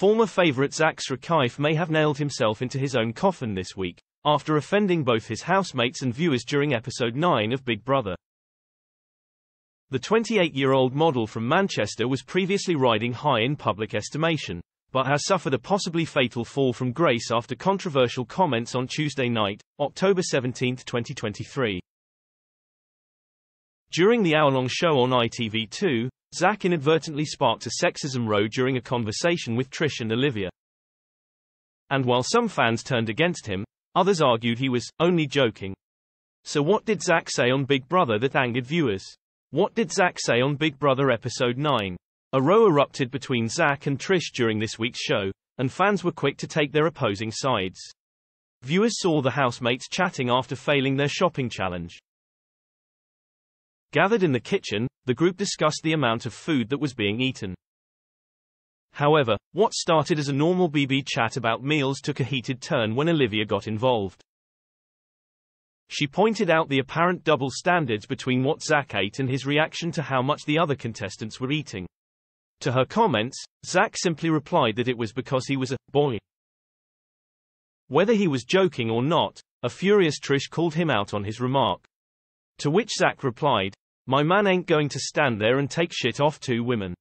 Former favorite Zak Srakaew may have nailed himself into his own coffin this week, after offending both his housemates and viewers during episode 9 of Big Brother. The 28-year-old model from Manchester was previously riding high in public estimation, but has suffered a possibly fatal fall from grace after controversial comments on Tuesday night, October 17, 2023. During the hour-long show on ITV2, Zak inadvertently sparked a sexism row during a conversation with Trish and Olivia. And while some fans turned against him, others argued he was only joking. So what did Zak say on Big Brother that angered viewers? What did Zak say on Big Brother episode 9? A row erupted between Zak and Trish during this week's show, and fans were quick to take their opposing sides. Viewers saw the housemates chatting after failing their shopping challenge. Gathered in the kitchen, the group discussed the amount of food that was being eaten. However, what started as a normal BB chat about meals took a heated turn when Olivia got involved. She pointed out the apparent double standards between what Zak ate and his reaction to how much the other contestants were eating. To her comments, Zak simply replied that it was because he was a boy. Whether he was joking or not, a furious Trish called him out on his remark. To which Zak replied, my man ain't going to stand there and take shit off two women.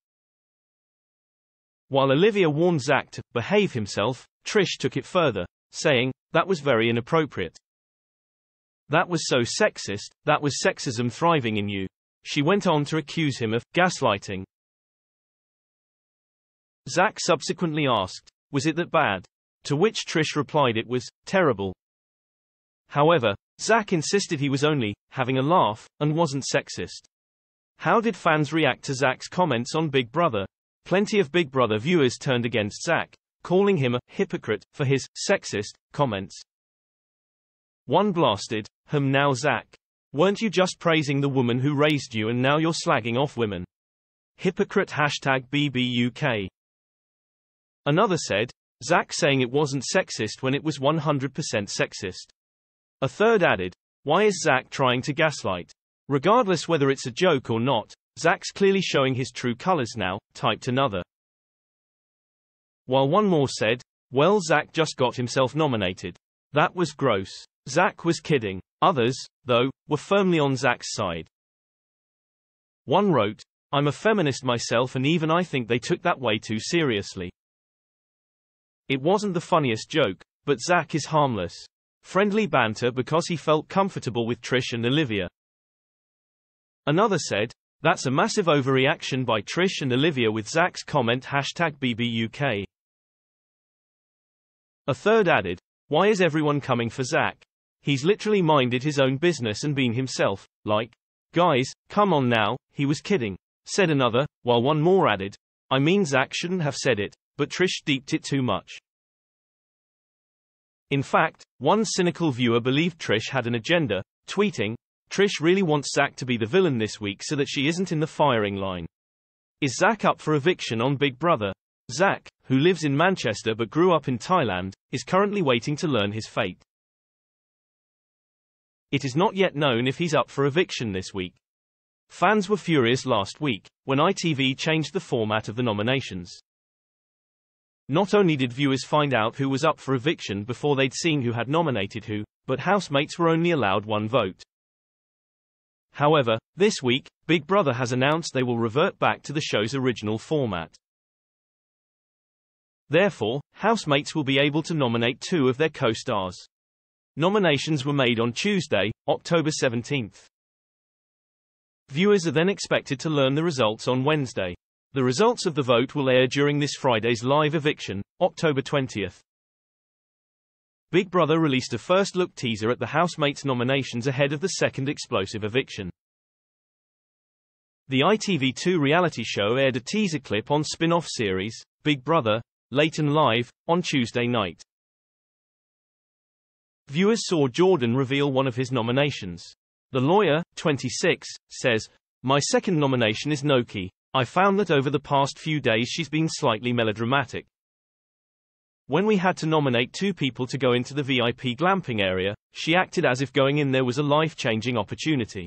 While Olivia warned Zak to behave himself, Trish took it further, saying, that was very inappropriate. That was so sexist, that was sexism thriving in you. She went on to accuse him of gaslighting. Zak subsequently asked, was it that bad? To which Trish replied it was terrible. However, Zak insisted he was only having a laugh and wasn't sexist. How did fans react to Zak's comments on Big Brother? Plenty of Big Brother viewers turned against Zak, calling him a hypocrite for his sexist comments. One blasted, him now Zak. Weren't you just praising the woman who raised you and now you're slagging off women? Hypocrite hashtag BBUK. Another said, Zak saying it wasn't sexist when it was 100% sexist. A third added, Why is Zak trying to gaslight? Regardless whether it's a joke or not, Zak's clearly showing his true colors now, typed another. While one more said, Well, Zak just got himself nominated. That was gross. Zak was kidding. Others, though, were firmly on Zak's side. One wrote, I'm a feminist myself and even I think they took that way too seriously. It wasn't the funniest joke, but Zak is harmless. Friendly banter because he felt comfortable with Trish and Olivia. Another said, that's a massive overreaction by Trish and Olivia with Zak's comment hashtag BBUK. A third added, why is everyone coming for Zak? He's literally minded his own business and been himself, like, guys, come on now, he was kidding, said another, while one more added, I mean Zak shouldn't have said it, but Trish deeped it too much. In fact, one cynical viewer believed Trish had an agenda, tweeting, Trish really wants Zak to be the villain this week so that she isn't in the firing line. Is Zak up for eviction on Big Brother? Zak, who lives in Manchester but grew up in Thailand, is currently waiting to learn his fate. It is not yet known if he's up for eviction this week. Fans were furious last week, when ITV changed the format of the nominations. Not only did viewers find out who was up for eviction before they'd seen who had nominated who, but housemates were only allowed one vote. However, this week, Big Brother has announced they will revert back to the show's original format. Therefore, housemates will be able to nominate two of their co-stars. Nominations were made on Tuesday, October 17th. Viewers are then expected to learn the results on Wednesday. The results of the vote will air during this Friday's live eviction, October 20th. Big Brother released a first-look teaser at the housemates nominations ahead of the second explosive eviction. The ITV2 reality show aired a teaser clip on spin-off series, Big Brother, Late and Live, on Tuesday night. Viewers saw Jordan reveal one of his nominations. The lawyer, 26, says, My second nomination is Noky, I found that over the past few days she's been slightly melodramatic. When we had to nominate two people to go into the VIP glamping area, she acted as if going in there was a life-changing opportunity.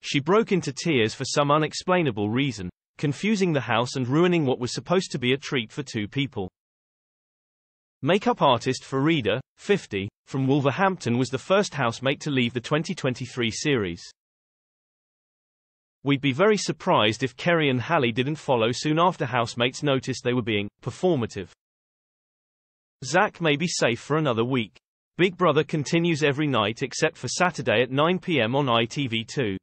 She broke into tears for some unexplainable reason, confusing the house and ruining what was supposed to be a treat for two people. Makeup artist Farida, 50, from Wolverhampton was the first housemate to leave the 2023 series. We'd be very surprised if Kerry and Hallie didn't follow soon after housemates noticed they were being performative. Zak may be safe for another week. Big Brother continues every night except for Saturday at 9 p.m. on ITV2.